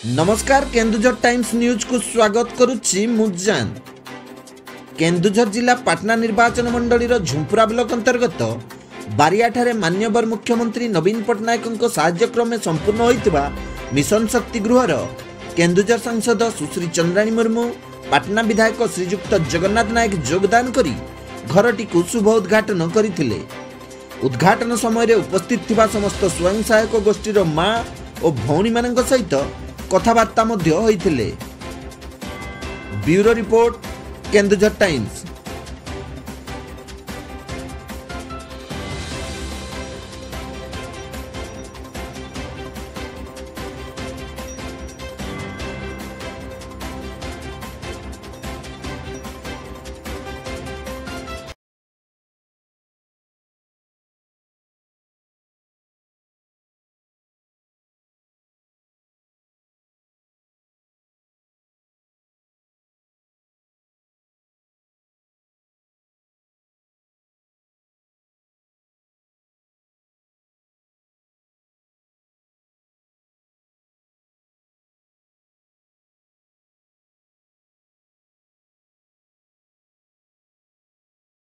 ନମସ୍କାର କେନ୍ଦୁଝର ଟାଇମ୍ସ ନ୍ୟୁଜକୁ ସ୍ୱାଗତ କରୁଛି ମୁଜାନ କେନ୍ଦୁଝର ଜିଲ୍ଲା ପାଟନା ନିର୍ବାଚନ ମଣ୍ଡଳୀର ଝୁମ୍ପୁରା ବ୍ଲକ ଅନ୍ତର୍ଗତ ବାରିଆଠାରେ ମାନ୍ୟବର ମୁଖ୍ୟମନ୍ତ୍ରୀ ନବୀନ ପଟ୍ଟନାୟକଙ୍କ ସାହାଯ୍ୟକ୍ରମେ ସମ୍ପୂର୍ଣ୍ଣ ହୋଇଥିବା ମିଶନ ଶକ୍ତି ଗୃହର କେନ୍ଦୁଝର ସାଂସଦ ସୁଶ୍ରୀ ଚନ୍ଦ୍ରାଣୀ ମୁର୍ମୁ ପାଟନା ବିଧାୟକ ଶ୍ରୀଯୁକ୍ତ ଜଗନ୍ନାଥ ନାୟକ ଯୋଗଦାନ କରି ଘରଟିକୁ ଶୁଭ ଉଦ୍ଘାଟନ କରିଥିଲେ। ଉଦ୍ଘାଟନ ସମୟରେ ଉପସ୍ଥିତ ଥିବା ସମସ୍ତ ସ୍ୱୟଂ ସହାୟକ ଗୋଷ୍ଠୀର ମା ଓ ଭଉଣୀମାନଙ୍କ ସହିତ କଥାବାର୍ତ୍ତା ମଧ୍ୟ ହୋଇଥିଲେ ବ୍ୟୁରୋ ରିପୋର୍ଟ କେନ୍ଦୁଝର ଟାଇମ୍ସ